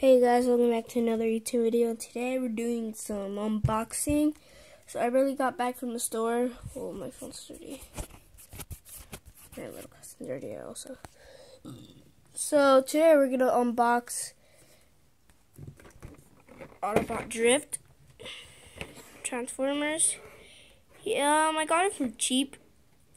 Hey guys, welcome back to another YouTube video. Today we're doing some unboxing. So I really got back from the store. Oh, my phone's dirty. My little cousin's dirty also. So today we're gonna unbox Autobot Drift Transformers. Yeah, um, I got it from cheap,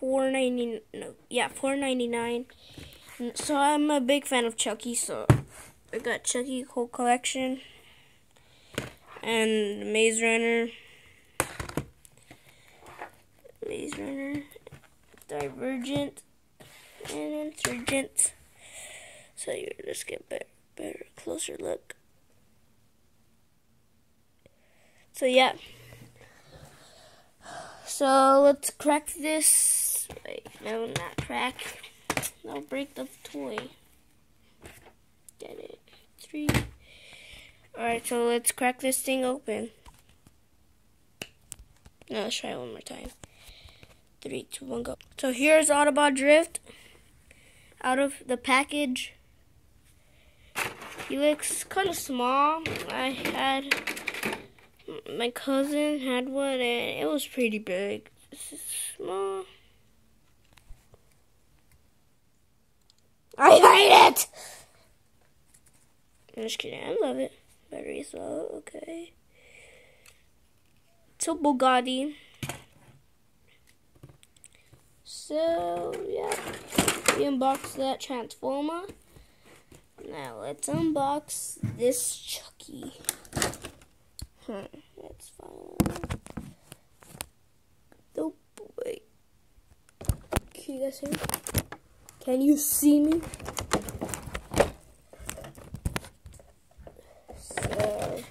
four ninety. No, yeah, four ninety nine. So I'm a big fan of Chucky. So I got Chucky whole collection and Maze Runner, Maze Runner, Divergent, and Insurgent. So you let's get better, better, closer look. So yeah. So let's crack this. Wait, no, not crack. I'll break the toy. Get it. Alright, so let's crack this thing open. No, let's try it one more time. Three, two, one, go. So here's Autobot Drift out of the package. He looks kind of small. I had my cousin had one and it was pretty big. This is small. I hate it! I'm just kidding, I love it. Battery slow, okay. So Bugatti. So, yeah. We unboxed that Transformer. Now let's unbox this Chucky. Hmm, that's fine. Oh boy. Can you guys hear me? Can you see me? So,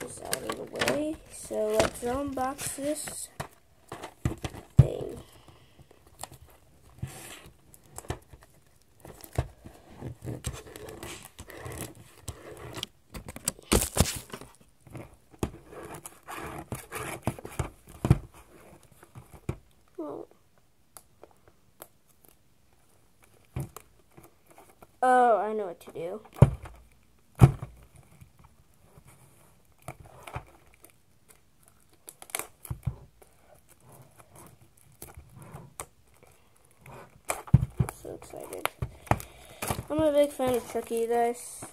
this out of the way. So let's unbox this thing. Oh. Oh, I know what to do. so excited. I'm a big fan of Chucky, guys.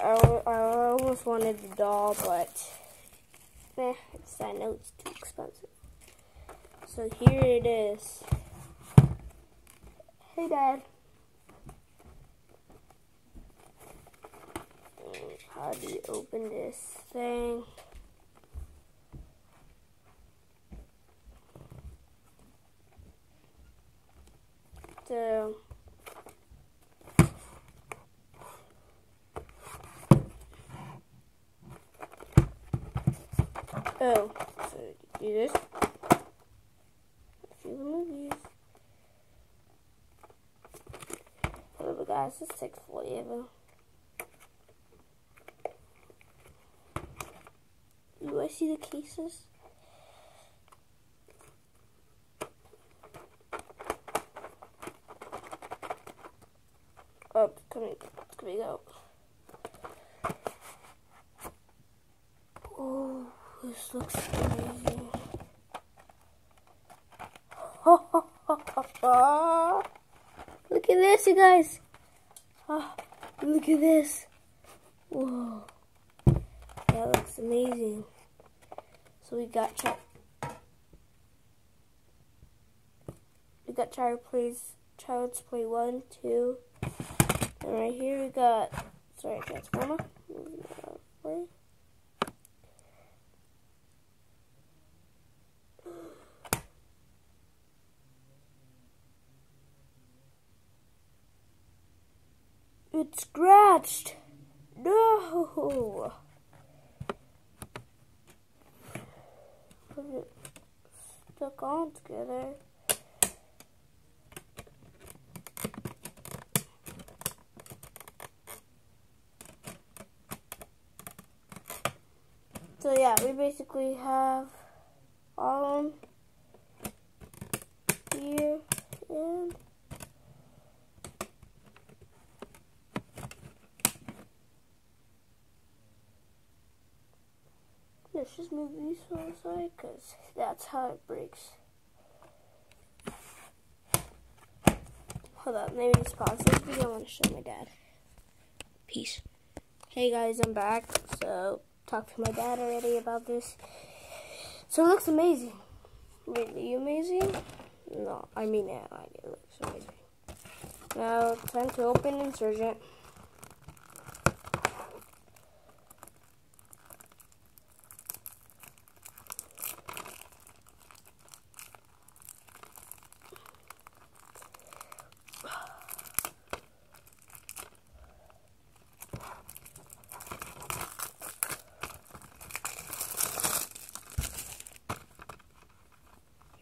I, I almost wanted the doll, but eh, it's, I know it's too expensive. So here it is. Hey, Dad. How do you open this thing? So, oh, so do this. A few movies. Whatever, guys, this takes forever. Do I see the cases? Oh, it's coming, it's coming out. Oh, this looks amazing. look at this, you guys. Oh, look at this. Whoa. That looks amazing. So we got Ch we got Child Plays Child's Play one, two, and right here we got sorry Transformer. It's scratched. No. Put it stuck on together. So yeah, we basically have all here and Let's just move these to the side because that's how it breaks. Hold up, maybe just pause this video. I want to show my dad. Peace. Hey guys, I'm back. So, talked to my dad already about this. So it looks amazing. Really amazing? No, I mean it. It looks amazing. Now, time to open Insurgent.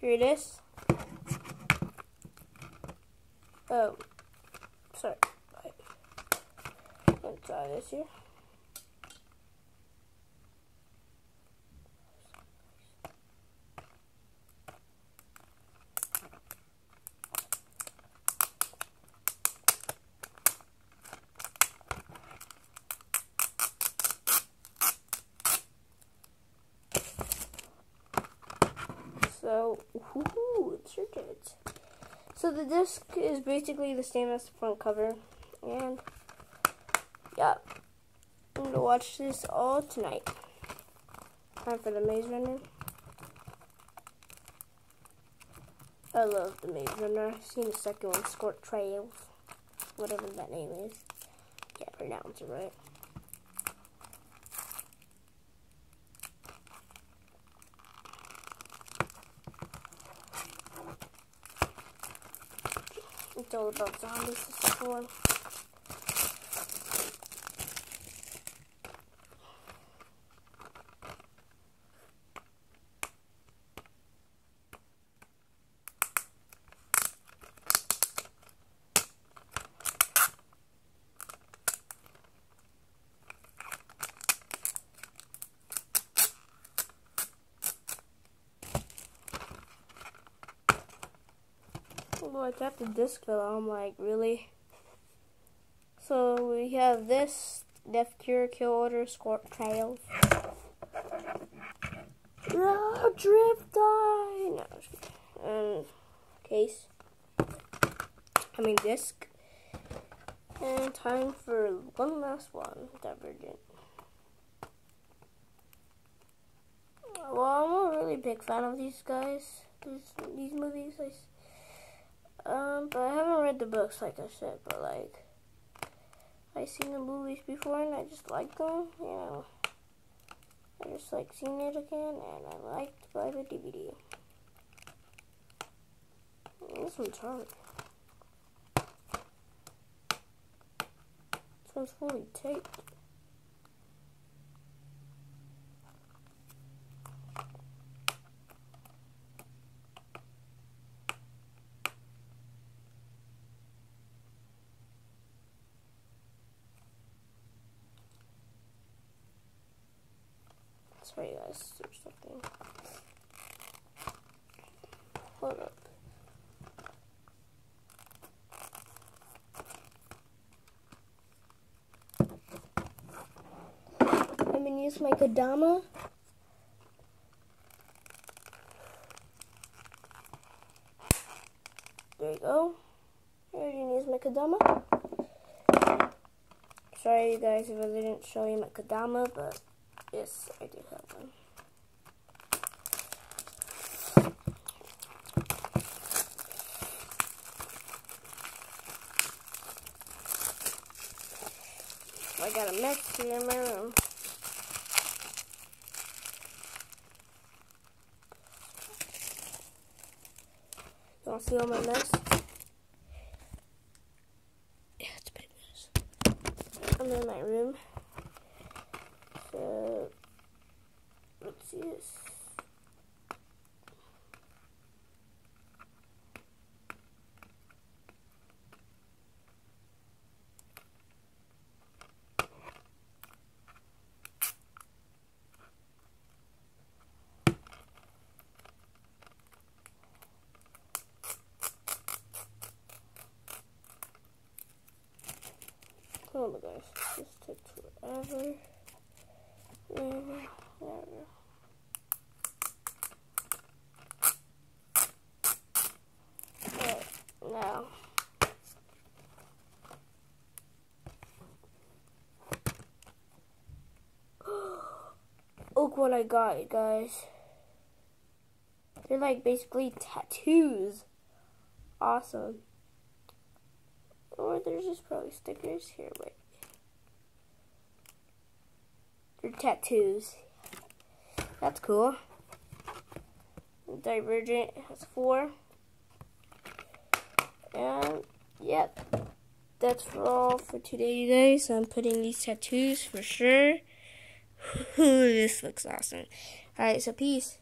Here it is. Oh, sorry. Let's try this here. So, woohoo, it's your kids. So the disc is basically the same as the front cover. And, yeah, I'm going to watch this all tonight. Time for the Maze Runner. I love the Maze Runner. I've seen the second one, Squirt Trails. Whatever that name is. Can't pronounce it right. It's all about zombies, this one. Well, I got the disc fell. I'm like, really? So we have this Death Cure Kill Order Squirt Trails. No, Drift Die! No, um, case. I mean, disc. And time for one last one Divergent. Well, I'm a really big fan of these guys. These, these movies. I um, but I haven't read the books, like I said, but like, I've seen the movies before and I just like them, you know. I just like seeing it again and I like to buy the DVD. This one's hard. This one's fully taped. Sorry guys, there's something. Hold up. I'm gonna use my Kodama. There you go. I'm gonna use my Kodama. Sorry you guys if I didn't show you my Kodama, but Yes, I do have one. I got a mess here in my room. You want to see all my mess? Yeah, it's a big mess. I'm in my room. So, let's see this. Oh my gosh, this took forever. Maybe. Wait, no. Look what I got, guys. They're like basically tattoos. Awesome. Or there's just probably stickers here. Wait. They're tattoos. That's cool. Divergent has four. And yep, that's for all for today, guys. I'm putting these tattoos for sure. this looks awesome. Alright, so peace.